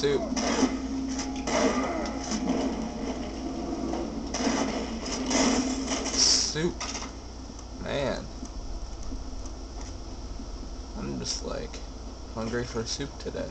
soup. Soup. Man. I'm just like hungry for soup today.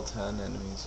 Kill 10 enemies.